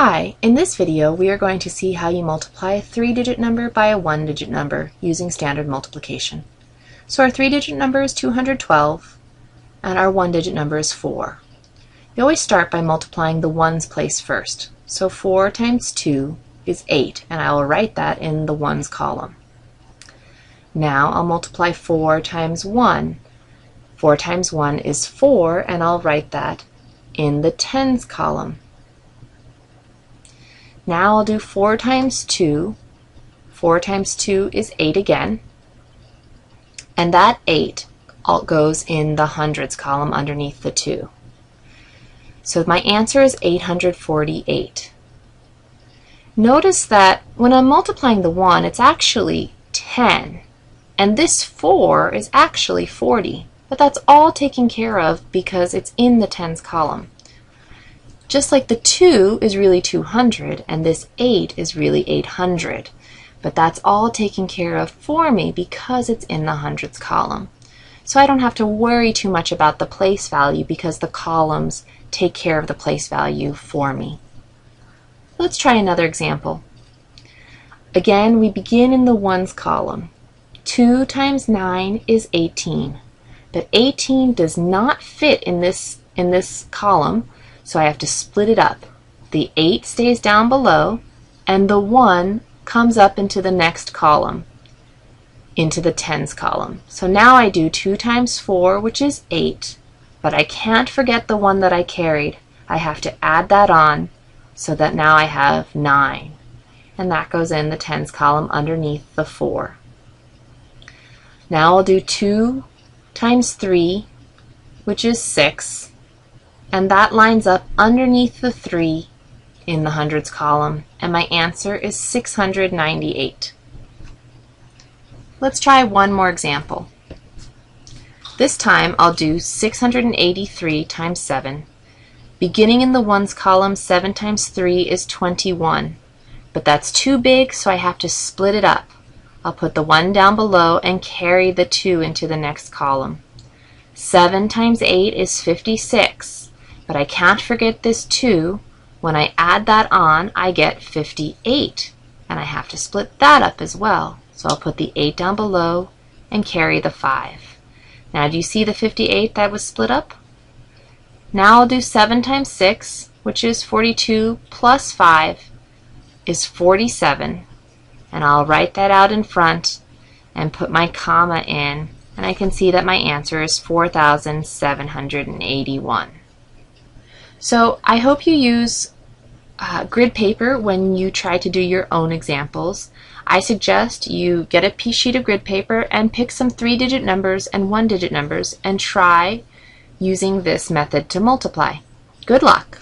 Hi, in this video we are going to see how you multiply a three-digit number by a one-digit number using standard multiplication. So our three-digit number is 212 and our one-digit number is 4. You always start by multiplying the ones place first. So 4 times 2 is 8 and I will write that in the ones column. Now I'll multiply 4 times 1. 4 times 1 is 4 and I'll write that in the tens column. Now I'll do 4 times 2. 4 times 2 is 8 again. And that 8 all goes in the hundreds column underneath the 2. So my answer is 848. Notice that when I'm multiplying the 1, it's actually 10. And this 4 is actually 40. But that's all taken care of because it's in the tens column. Just like the 2 is really 200 and this 8 is really 800. But that's all taken care of for me because it's in the hundreds column. So I don't have to worry too much about the place value because the columns take care of the place value for me. Let's try another example. Again, we begin in the ones column. 2 times 9 is 18. But 18 does not fit in this, in this column, so I have to split it up. The 8 stays down below, and the 1 comes up into the next column, into the tens column. So now I do 2 times 4, which is 8, but I can't forget the one that I carried. I have to add that on so that now I have 9. And that goes in the tens column underneath the 4. Now I'll do 2 times 3, which is 6, and that lines up underneath the 3 in the hundreds column, and my answer is 698. Let's try one more example. This time I'll do 683 times 7. Beginning in the ones column, 7 times 3 is 21. But that's too big, so I have to split it up. I'll put the 1 down below and carry the 2 into the next column. 7 times 8 is 56. But I can't forget this 2. When I add that on, I get 58. And I have to split that up as well. So I'll put the 8 down below and carry the 5. Now do you see the 58 that was split up? Now I'll do 7 times 6, which is 42, plus 5 is 47. And I'll write that out in front and put my comma in. And I can see that my answer is 4,781. So I hope you use uh, grid paper when you try to do your own examples. I suggest you get a piece sheet of grid paper and pick some three-digit numbers and one-digit numbers and try using this method to multiply. Good luck!